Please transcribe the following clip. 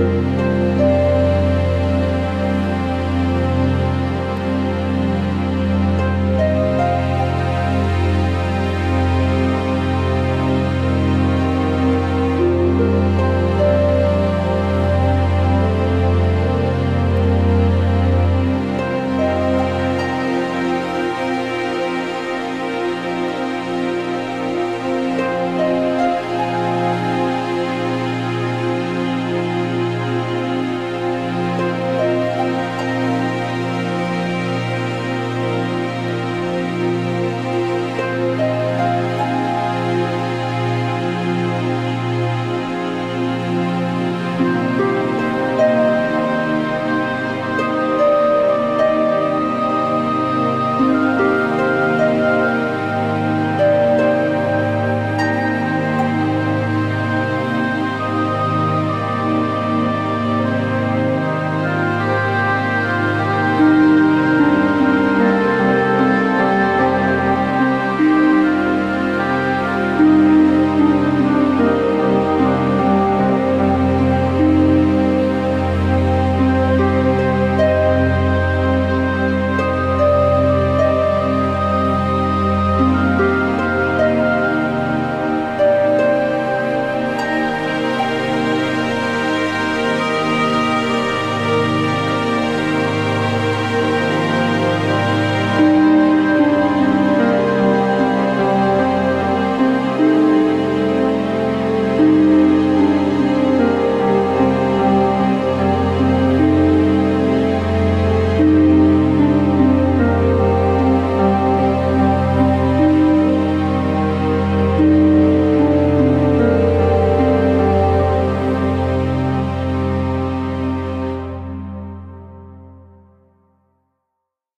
Música